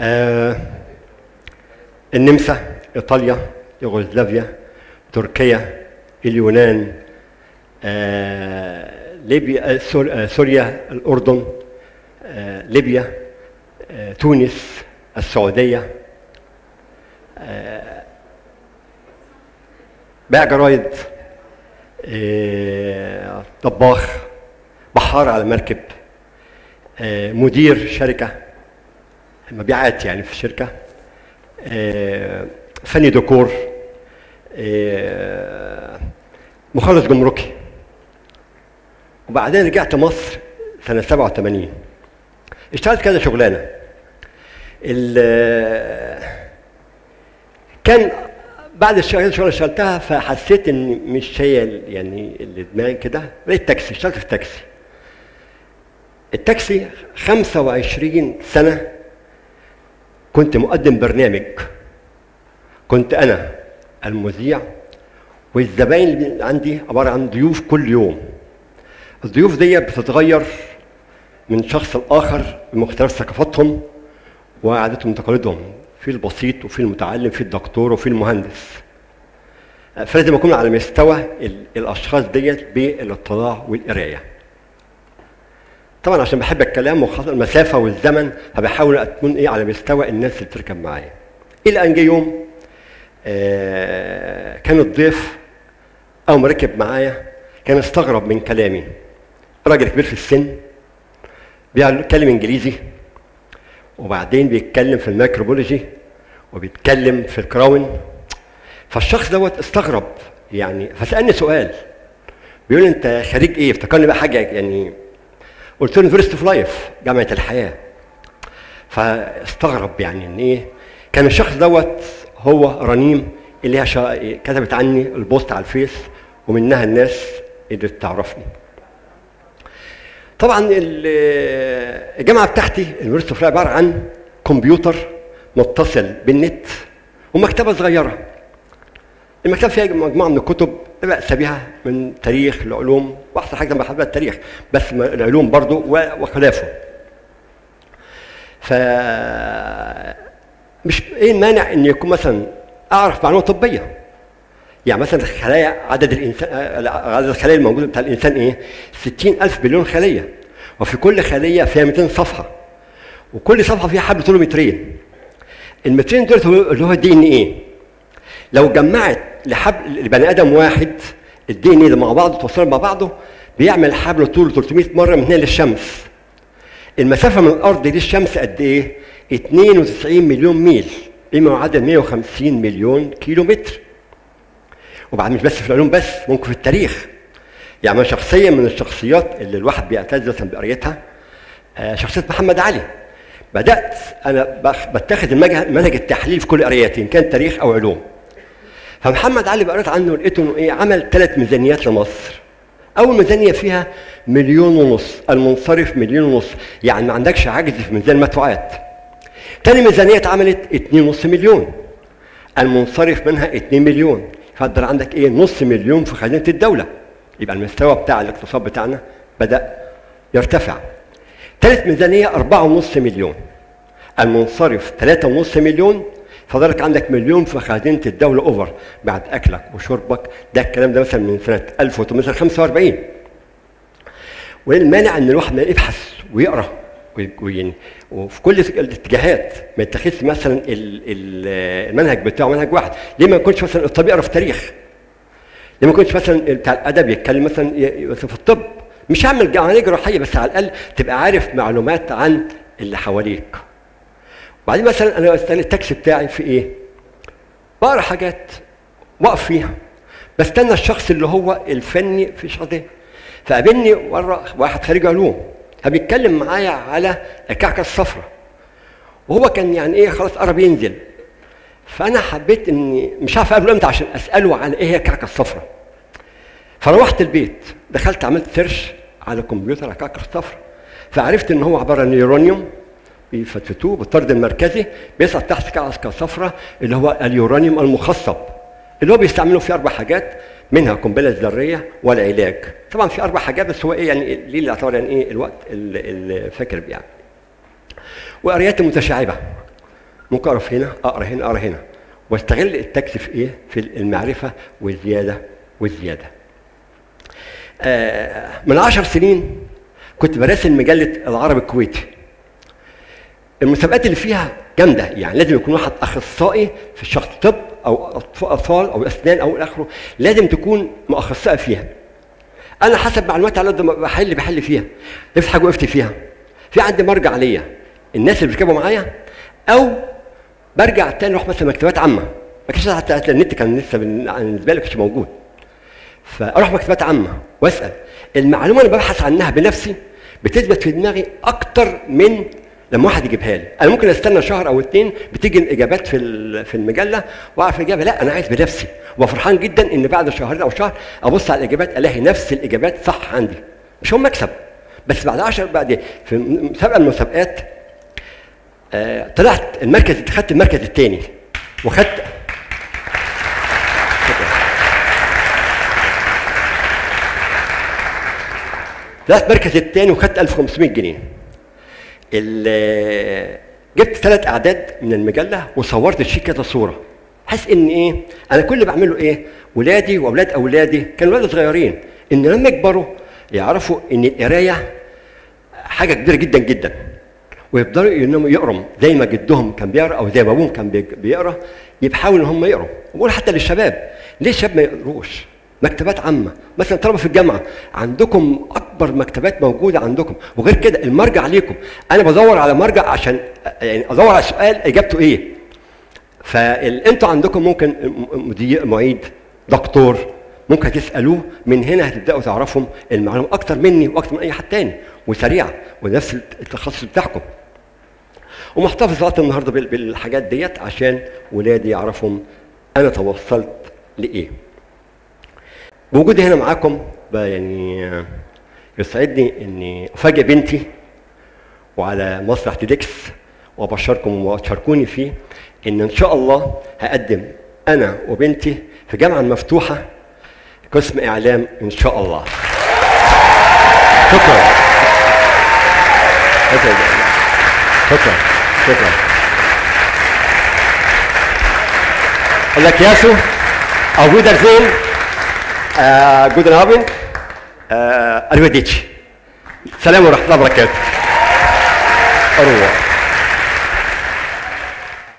آه النمسا إيطاليا يوغوسلافيا تركيا اليونان آه ليبيا آه سور- سوريا الأردن ليبيا تونس السعودية. باع جرايد طباخ بحار على مركب مدير شركة. مبيعات يعني في الشركة. آه، فني ديكور آه، مخلص جمركي. وبعدين رجعت مصر سنة 87 اشتغلت كذا شغلانة. ال- كان بعد الشغل اللي اشتغلتها فحسيت إن مش ال- يعني اللي دماغي كده. بقيت تاكسي اشتغلت في تاكسي. التاكسي 25 سنة كنت مقدم برنامج. كنت أنا المذيع والزباين اللي عندي عبارة عن ضيوف كل يوم. الضيوف دي بتتغير من شخص لآخر بمختلف ثقافاتهم وعاداتهم وتقاليدهم في البسيط وفي المتعلم في الدكتور وفي المهندس. فلازم أكون على مستوى ال- الأشخاص ديت بالإطلاع والقراية. طبعا عشان بحب الكلام وخاصة المسافة والزمن فبحاول أكون إيه على مستوى الناس اللي بتركب معايا. إلى أن جه يوم آه كان الضيف أول ما ركب معايا كان استغرب من كلامي. راجل كبير في السن بيتكلم إنجليزي وبعدين بيتكلم في الميكروبولوجي وبيتكلم في الكراون فالشخص دوت استغرب يعني فسألني سؤال بيقول أنت خريج إيه؟ افتكرني بقى حاجة يعني قلت له University of Life جامعة الحياة فاستغرب يعني إن إيه كان الشخص دوت هو رنيم اللي هي. كتبت عني ال post على الفيس ومنها الناس اللي بتعرفني طبعا ال- الجامعة بتاعتي ال University of Life عبارة عن كمبيوتر متصل بالنت ومكتبة صغيرة المكتبة فيها مجموعة من الكتب لا بأس بها من تاريخ العلوم. واحسن حاجة بحبها التاريخ بس العلوم برضو وخلافه. ف مش إيه المانع إن يكون مثلا أعرف معلومة طبية؟ يعني مثلا الخلايا عدد الإنسان عدد الخلايا الموجودة بتاع الإنسان إيه؟ 60 ألف بليون خلية. وفي كل خلية فيها 200 صفحة. وكل صفحة فيها حبل طوله مترين. المترين دول اللي هو ال DNA. لو جمعت لحبل لبني آدم واحد ال DNA مع بعضه توصلوا مع بعضه بيعمل حبل طوله 300 مرة من هنا للشمس. المسافة من الأرض للشمس قد إيه؟ 92 مليون ميل بما يعادل 150 مليون كيلو متر وبعد مش بس في العلوم بس ممكن في التاريخ. يعني أنا شخصيا من الشخصيات اللي الواحد بيعتز مثلا بقريتها آه، شخصية محمد علي. بدأت أنا بخ- بتاخد المنهج منهج التحليل في كل قراياتي إن كان تاريخ أو علوم. فمحمد علي قريت عنه لقيته إنه إيه عمل ثلاث ميزانيات لمصر. أول ميزانية فيها مليون ونص المنصرف مليون ونص. يعني ما عندكش عجز في ميزان المدفوعات تاني ميزانية اتعملت 2.5 مليون. المنصرف منها 2 مليون. فضل عندك إيه نص مليون في خزينة الدولة. يبقى المستوى بتاع الاقتصاد بتاعنا بدأ يرتفع. ثالث ميزانية 4.5 مليون. المنصرف 3.5 مليون. فضلك عندك مليون في خزينه الدولة أوفر بعد أكلك وشربك. ده الكلام ده مثلا من سنة 1845 وإيه المانع إن الواحد ما يبحث ويقرأ وفي كل الاتجاهات؟ ما يتخذش مثلا ال- ال- المنهج بتاعه منهج واحد. ليه ما يكونش مثلا الطبيب يقرا في تاريخ؟ ليه ما يكونش مثلا بتاع الأدب يتكلم مثلا في الطب؟ مش هعمل جراحيه بس على الأقل تبقى عارف معلومات عن اللي حواليك. وبعدين مثلا أنا بستنى التاكسي بتاعي في إيه؟ بقرأ حاجات وأقف فيها. بستنى الشخص اللي هو الفني في الشخص ده. فقابلني مرة واحد خريج علوم. فبيتكلم معايا على الكعكة الصفراء. وهو كان يعني إيه؟ خلاص قرب ينزل. فأنا حبيت إني مش عارف أقابله إمتى عشان أسأله على إيه هي الكعكة الصفراء. فروحت البيت دخلت عملت سيرش على الكمبيوتر على الكعكة الصفراء. فعرفت إن هو عبارة عن يورانيوم. بيفتفتوه بالطرد المركزي بيصعد تحت كعكه صفراء اللي هو اليورانيوم المخصب اللي هو بيستعملوا فيه أربع حاجات منها القنبله الذريه والعلاج. طبعا في أربع حاجات بس هو إيه يعني ليه الاعتبار يعني إيه الوقت اللي فاكر بيه يعني. وقريات متشعبة. ممكن اقرا هنا؟ أقرأ هنا أقرأ هنا. واستغل التكست في إيه؟ في المعرفة والزيادة والزيادة. آه من عشر سنين كنت براسل مجلة العرب الكويتي. المسابقات اللي فيها جامدة. يعني لازم يكون واحد أخصائي في الشخص طب أو اطفال أو أسنان أو آخره لازم تكون مؤخصئه فيها. أنا حسب معلوماتي على قد ما بحل بحل فيها. نفس حاجة وقفت فيها. في عندي مرجع ليا الناس اللي بيركبوا معايا أو برجع تاني أروح مثلا مكتبات عامة. ما كانش حتى النت كان لسه بالنسبة لي كانش موجود. فأروح مكتبات عامة وأسأل. المعلومة اللي ببحث عنها بنفسي بتثبت في دماغي أكتر من لما واحد يجيبها لي. أنا ممكن أستنى شهر أو اتنين بتيجي الإجابات في في المجلة وأعرف الإجابة. لا أنا عايز بنفسي. وفرحان جدا إن بعد شهرين أو شهر أبص على الإجابات ألاقي نفس الإجابات صح عندي. مش هم مكسب. بس بعد 10 بعد في مسابقه المسابقات آه طلعت المركز خدت المركز الثاني وخدت طلعت المركز الثاني وخدت 1500 جنيه. جبت ثلاث أعداد من المجلة وصورت الشيك كذا صورة. حاسس ان إيه أنا كل اللي بعمله إيه ولادي وأولاد أولادي كانوا ولاد صغيرين. إن لما يكبروا يعرفوا إن القراية حاجة كبيرة جدا جدا. ويفضلوا انهم يقروا. زي ما جدهم كان بيقرأ أو زي ما ابوهم كان بيقرأ يحاولوا إن هم يقروا. وبقول حتى للشباب ليه الشباب ما يقروش؟ مكتبات عامة. مثلا طلبة في الجامعة عندكم أكبر مكتبات موجودة عندكم. وغير كده المرجع ليكم. أنا بدور على مرجع عشان يعني أدور على سؤال إجابته إيه. فانتوا عندكم ممكن مدير معيد دكتور ممكن تسالوه من هنا هتبدأوا تعرفوا المعلومة أكتر مني وأكتر من أي حد تاني. وسريعة. ونفس التخصص بتاعكم. ومحتفظ وقت النهارده بالحاجات ديت عشان ولادي يعرفوا أنا توصلت لإيه. بوجودي هنا معاكم يعني يسعدني إني أفاجئ بنتي وعلى مسرح تيدكس وأبشركم وتشاركوني فيه إن إن شاء الله هقدم أنا وبنتي في جامعة مفتوحة قسم إعلام إن شاء الله. شكرا. شكرا. شكرا. شكرا أقول لك ياسو أو ويدرزين آه جودن ابند آه arrivederci السلام ورحمة الله وبركاته. أروح